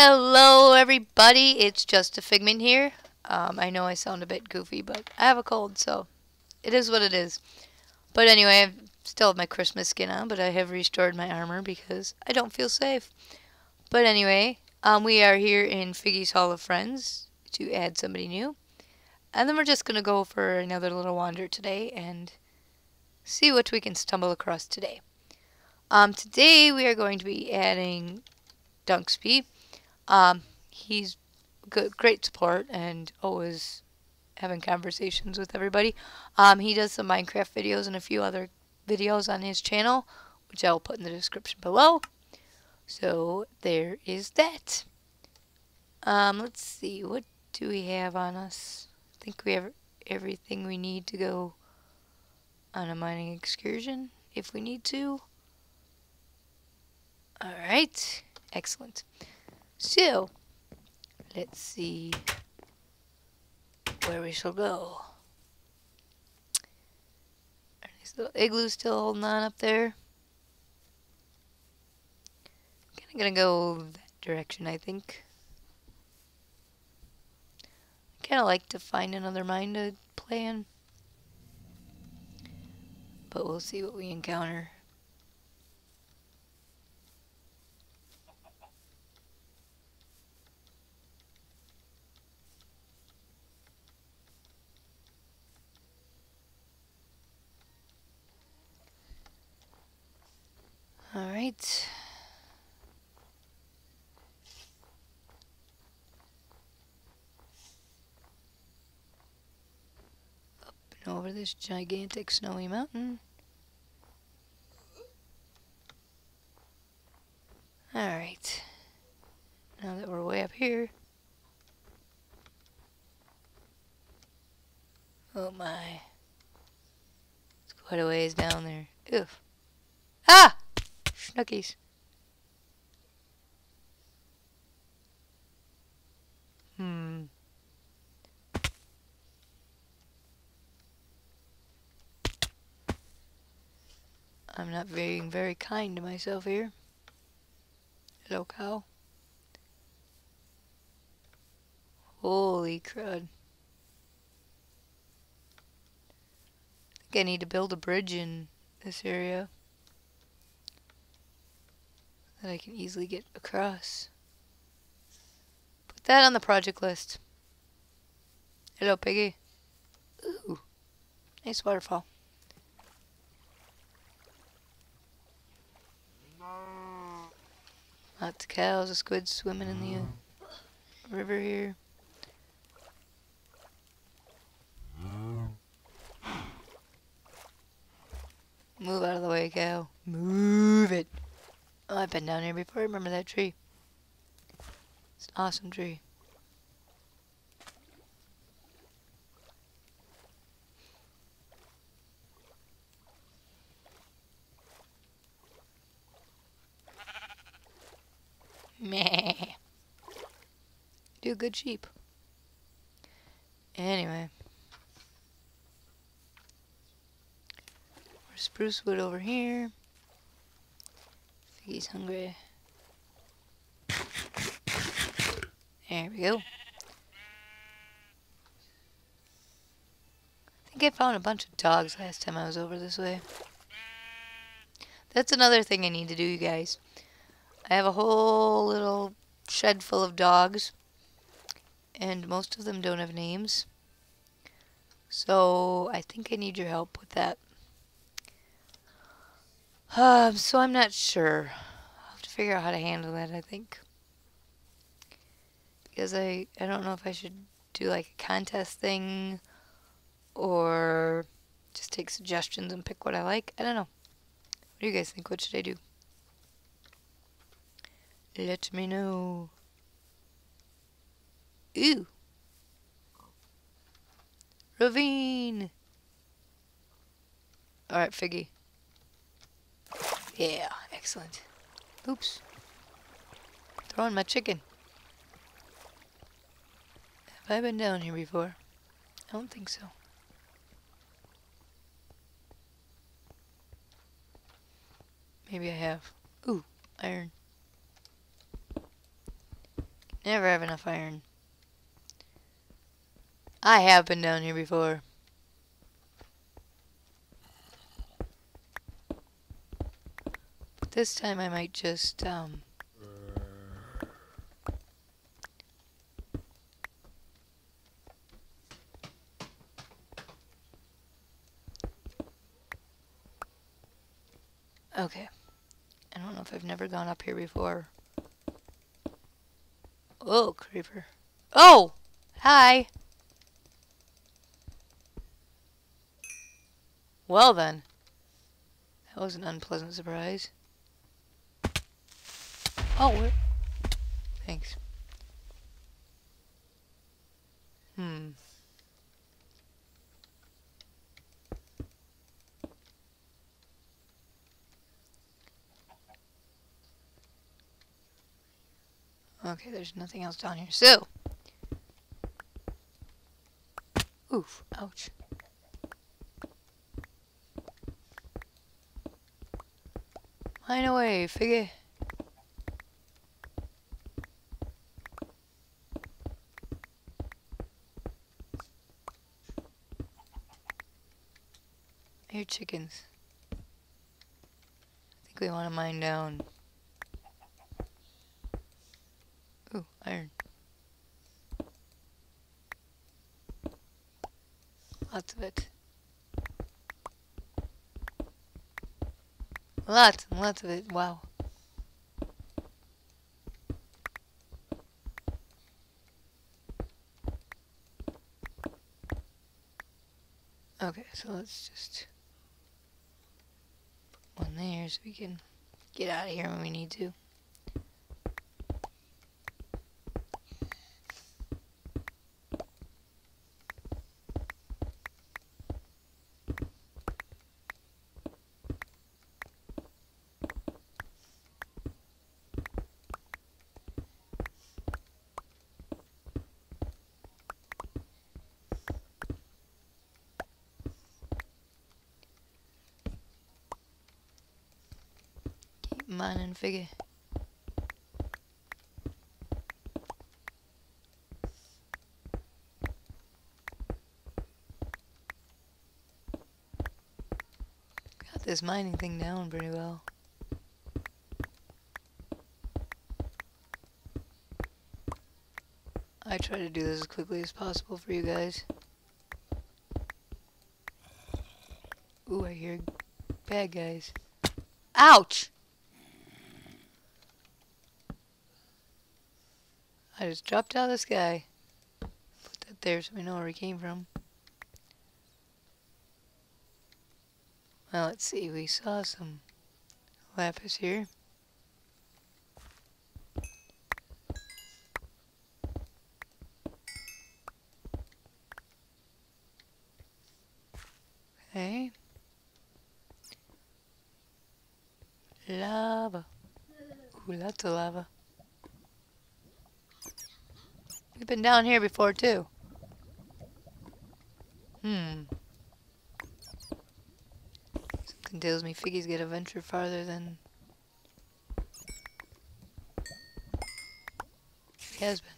Hello everybody, it's just a Figment here. Um, I know I sound a bit goofy, but I have a cold, so it is what it is. But anyway, I still have my Christmas skin on, but I have restored my armor because I don't feel safe. But anyway, um, we are here in Figgy's Hall of Friends to add somebody new. And then we're just going to go for another little wander today and see what we can stumble across today. Um, today we are going to be adding Dunksby. Um, he's good, great support and always having conversations with everybody. Um, he does some Minecraft videos and a few other videos on his channel, which I'll put in the description below. So there is that. Um, let's see, what do we have on us? I think we have everything we need to go on a mining excursion if we need to. Alright, excellent. So, let's see where we shall go. Are these little igloos still holding on up there? Kinda gonna go that direction, I think. I kinda like to find another mine to play in. But we'll see what we encounter. All right. Up and over this gigantic snowy mountain. All right. Now that we're way up here. Oh my. It's quite a ways down there. Oof. Ah! Schnookies. Hmm. I'm not being very kind to myself here. Hello, cow. Holy crud. I think I need to build a bridge in this area that I can easily get across. Put that on the project list. Hello, piggy. Ooh, nice waterfall. Lots of cows, a squid swimming in the uh, river here. Move out of the way, cow. Move it. Oh, I've been down here before. I remember that tree. It's an awesome tree. Meh. Do good sheep. Anyway. More spruce wood over here. He's hungry. There we go. I think I found a bunch of dogs last time I was over this way. That's another thing I need to do, you guys. I have a whole little shed full of dogs. And most of them don't have names. So, I think I need your help with that. Um, so I'm not sure. I'll have to figure out how to handle that, I think. Because I, I don't know if I should do like a contest thing or just take suggestions and pick what I like. I don't know. What do you guys think? What should I do? Let me know. Ooh. Ravine. Alright, Figgy. Yeah, excellent. Oops. Throwing my chicken. Have I been down here before? I don't think so. Maybe I have. Ooh, iron. Never have enough iron. I have been down here before. But this time I might just, um... Okay. I don't know if I've never gone up here before. Oh, creeper. Oh! Hi! Well then. That was an unpleasant surprise. Oh, what? Thanks. Hmm. Okay, there's nothing else down here. So. Oof, ouch. Mine away, figure. Here, chickens. I think we want to mine down. Ooh, iron. Lots of it. Lots and lots of it. Wow. Okay, so let's just put one there so we can get out of here when we need to. Keep mining figure. Got this mining thing down pretty well. I try to do this as quickly as possible for you guys. Ooh, I hear bad guys. Ouch! I just dropped out of the sky. Put that there so we know where he came from. Well, let's see. We saw some lapis here. Okay. Lava. Ooh, lots of lava. We've been down here before too. Hmm. Something tells me Figgy's gonna venture farther than he has been.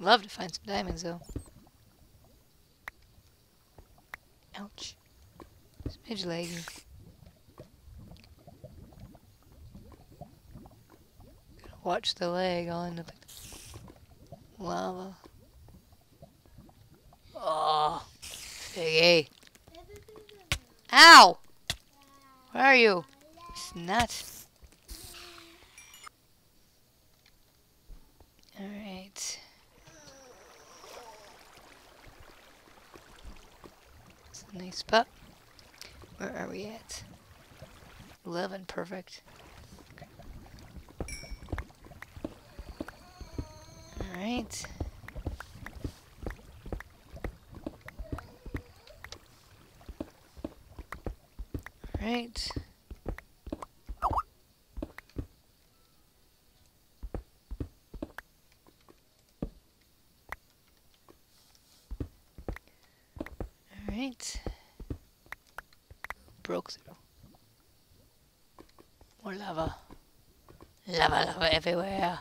Love to find some diamonds though. Ouch. Smidge laggy. Gotta watch the leg. Up in lava. Oh, Figgy. Ow! Where are you? Snot. Alright. It's a nice spot. Where are we at? 11, perfect. Alright. Alright. Alright. Broke through. More lava. Lava, lava everywhere.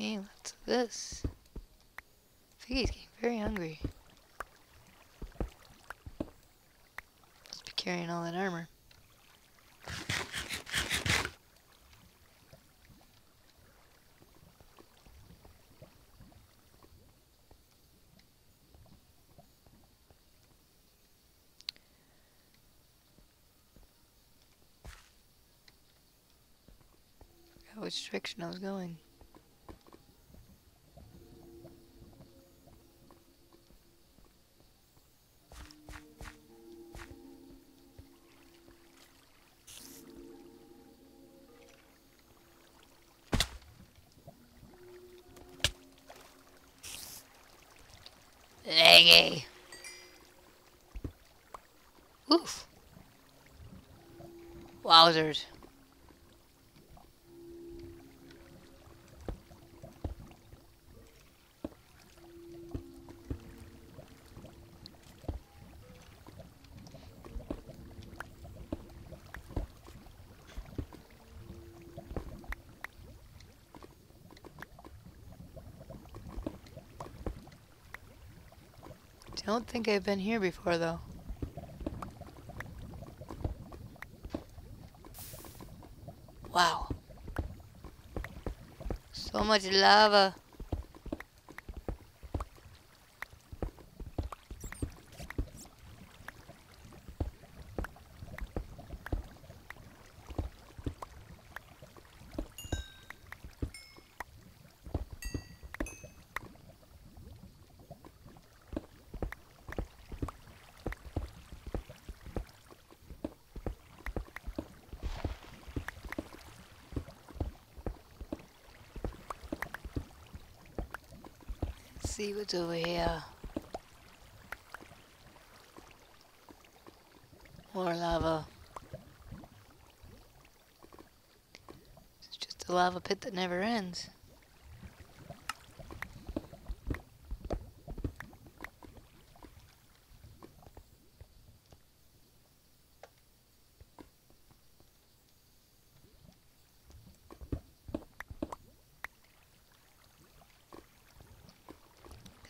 Okay, lots of this. Figgy's getting very hungry. Must be carrying all that armor. Which direction I was going. Leggy. Oof. Wowzers. Don't think I've been here before though. Wow. So much lava. Let's see what's over here. More lava. It's just a lava pit that never ends.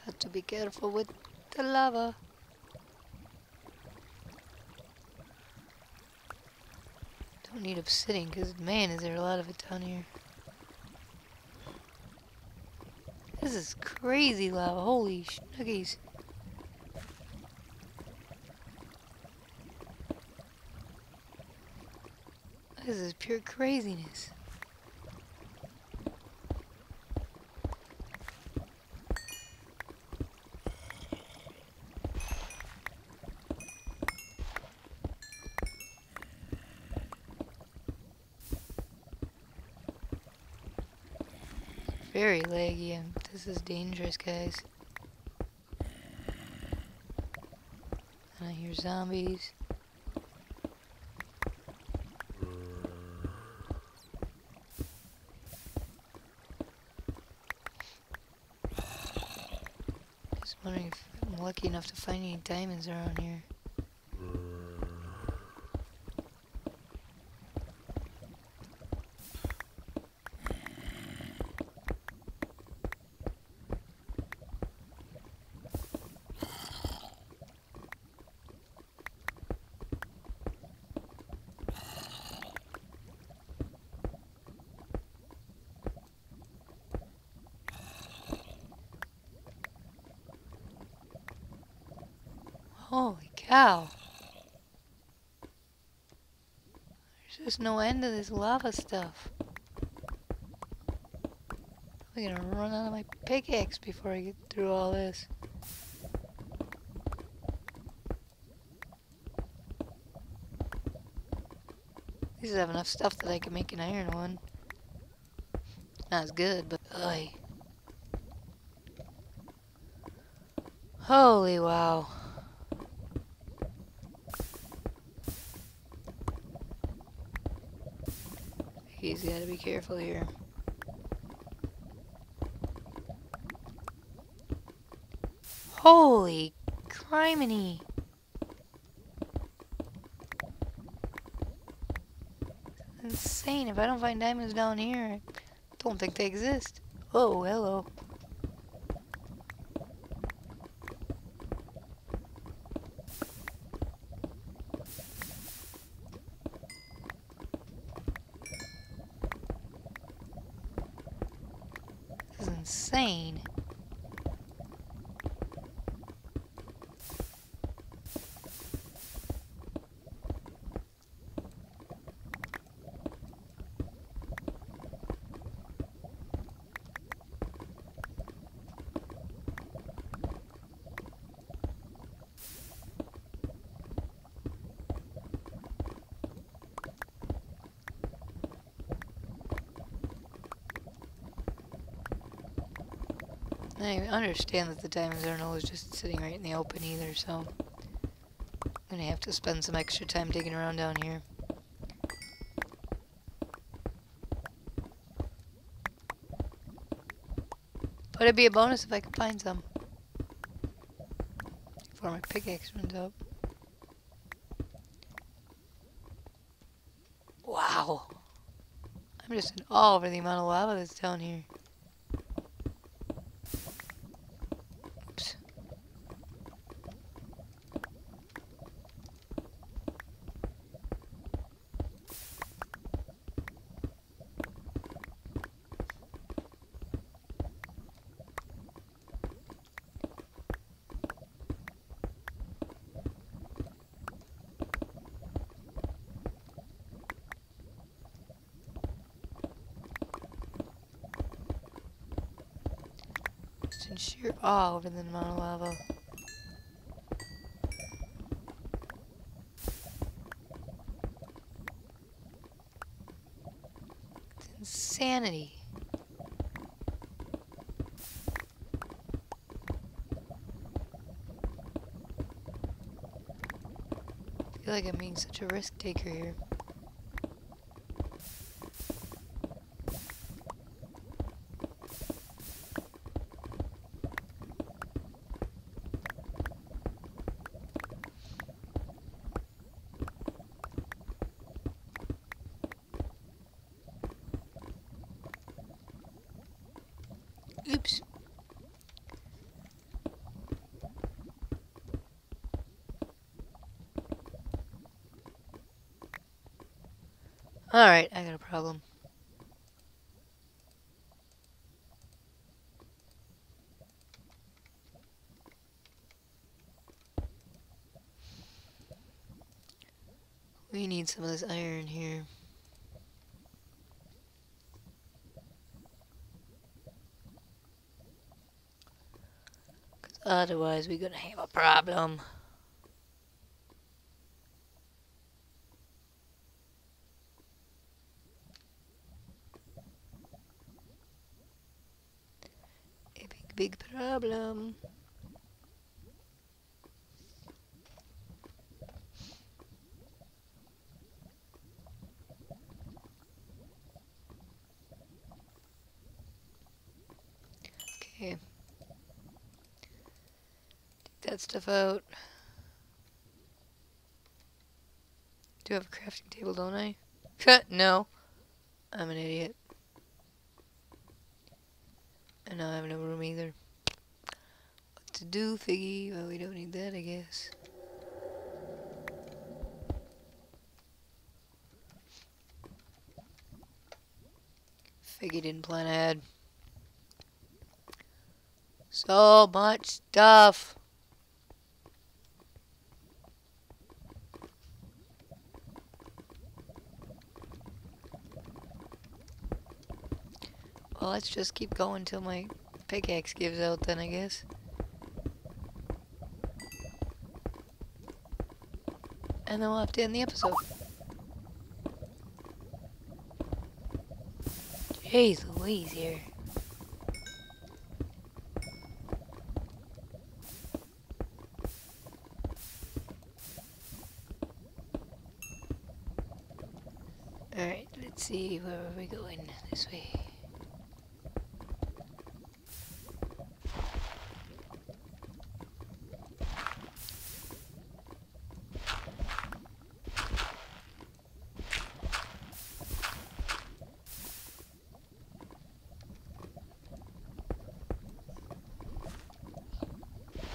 Got to be careful with the lava. Don't need obsidian because man is there a lot of it down here. This is crazy lava. Holy schnuggies. This is pure craziness. Very laggy and this is dangerous guys. And I hear zombies. Just wondering if I'm lucky enough to find any diamonds around here. Holy cow. There's just no end to this lava stuff. I'm gonna run out of my pickaxe before I get through all this. These have enough stuff that I can make an iron one. Not as good, but ugh. Holy wow. Always gotta be careful here. Holy criminy. Insane. If I don't find diamonds down here, I don't think they exist. Oh, hello. This is insane. I understand that the diamonds aren't always just sitting right in the open either, so I'm gonna have to spend some extra time digging around down here. But it'd be a bonus if I could find some. Before my pickaxe runs out. Wow. I'm just in awe over the amount of lava that's down here. Oops. Just awe over the of. It's insanity. I feel like I'm being such a risk taker here. Oops. Alright, I got a problem. We need some of this iron here. Otherwise, we're gonna have a problem. Problem. Okay. Take that stuff out. Do have a crafting table, don't I? Cut! no. I'm an idiot. And I have no room either. Do, Figgy? Well, we don't need that, I guess. Figgy didn't plan ahead. So much stuff. Well, let's just keep going till my pickaxe gives out then, I guess. And then we'll have to end the episode. Jeez Louise here. Alright, let's see, where are we going? This way.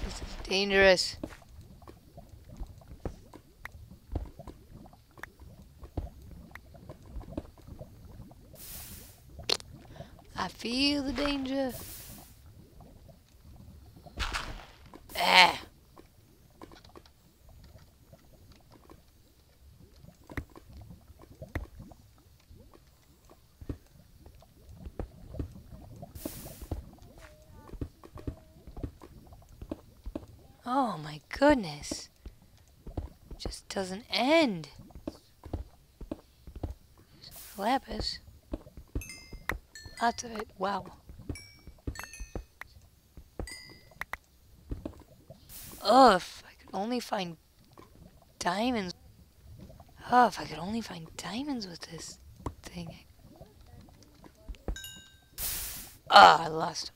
This is dangerous. I feel the danger. Ah. Oh my goodness. Just doesn't end. Lapis. Lots of it. Wow. Oh, if I could only find diamonds. Oh, if I could only find diamonds with this thing. Ah, I lost him.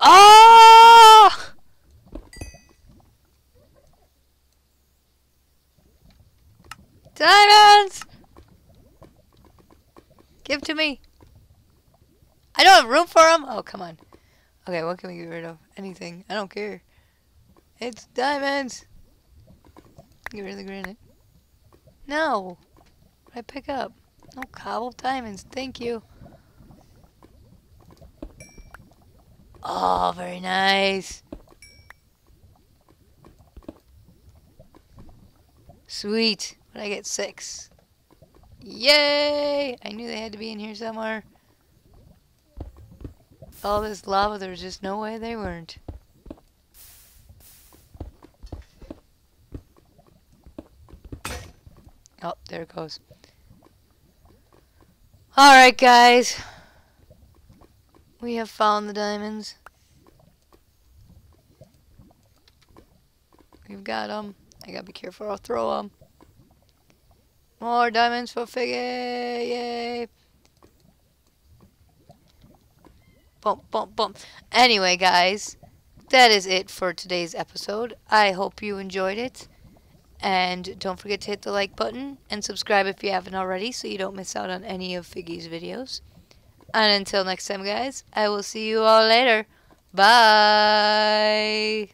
Oh! Diamonds! Give to me. I don't have room for them. Oh, come on. Okay, what can we get rid of? Anything. I don't care. It's diamonds. Get rid of the granite. No. What I pick up? No cobble diamonds. Thank you. Oh, very nice. Sweet. I get six. Yay! I knew they had to be in here somewhere. All this lava, there's just no way they weren't. Oh, there it goes. Alright, guys. We have found the diamonds. We've got them. I gotta be careful, I'll throw them. More diamonds for Figgy! Yay! Bump, bump, bump. Anyway, guys, that is it for today's episode. I hope you enjoyed it. And don't forget to hit the like button and subscribe if you haven't already so you don't miss out on any of Figgy's videos. And until next time, guys, I will see you all later. Bye!